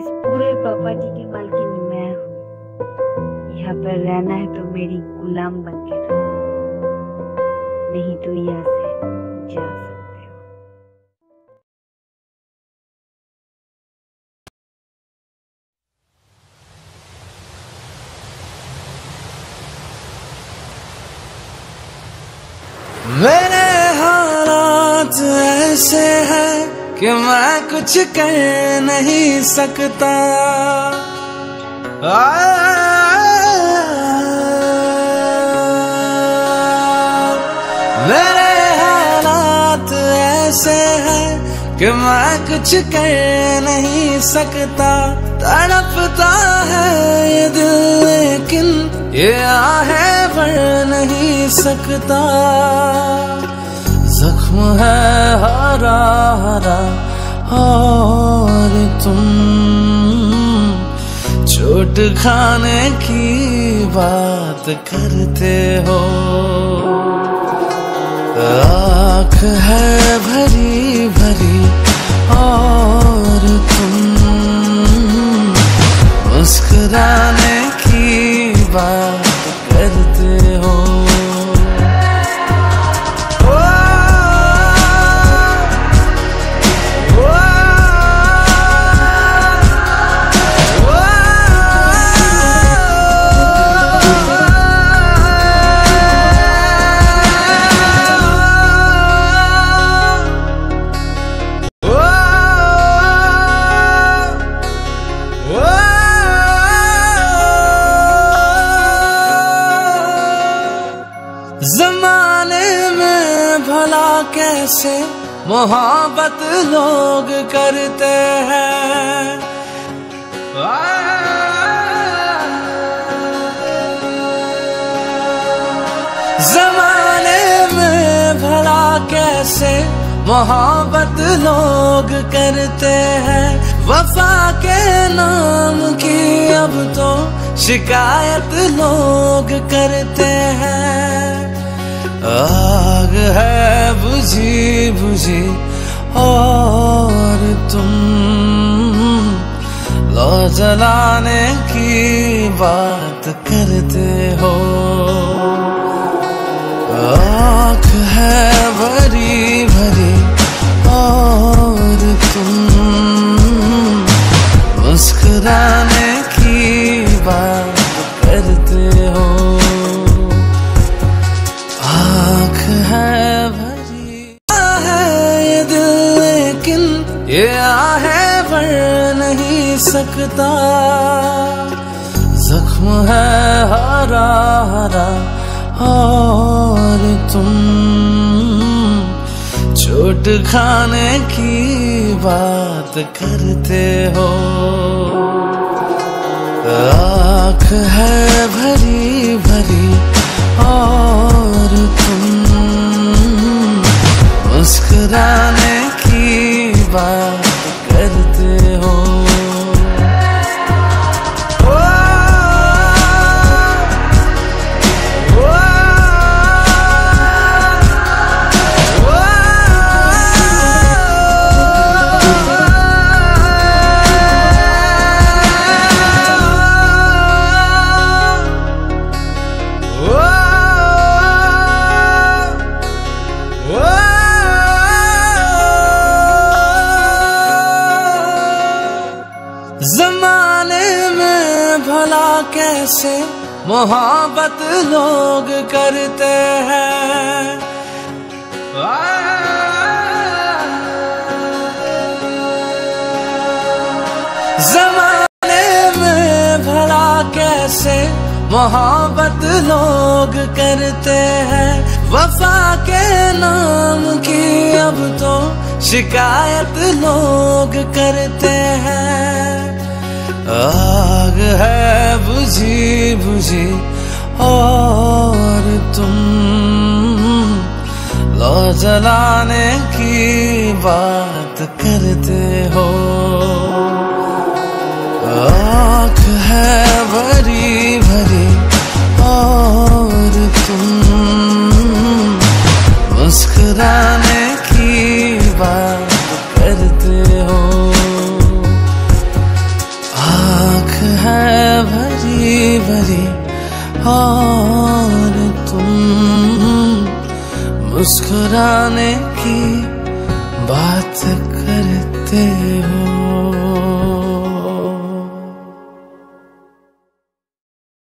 इस पूरे प्रॉपर्टी की मालकिन मैं हूँ। यहाँ पर रहना है तो मेरी गुलाम बन के रहो। नहीं तो यहाँ से जा सकते मेरे हालात ऐसे हैं कि मैं कुछ कर नहीं सकता आ, मेरे हालात ऐसे हैं कि मैं कुछ कह नहीं सकता तड़पता है ये दिल लेकिन ये आहे भर नहीं सकता जख्म है हरा हरा, और तुम चोट खाने की बात करते हो। आँख है भरी भरी, और तुम मुस्कुराने जमाने में भला कैसे मोहब्बत लोग करते हैं। जमाने में भला कैसे मोहब्बत लोग करते हैं। वफा के नाम की अब तो शिकायत लोग करते बुझी बुझी और तुम लो जलाने की बात करते हो। आँख है भरी सकता। जख्म है हरा हरा, और तुम चोट खाने की बात करते हो। आख है भरी जमाने में भला कैसे मोहब्बत लोग करते हैं। जमाने में भला कैसे मोहब्बत लोग करते हैं। वफा के नाम की अब तो शिकायत लोग करते हैं। बुझी बुझी और तुम लो जलाने की बात करते हो। आँख है भरी मुस्कुराने की बात करते हो।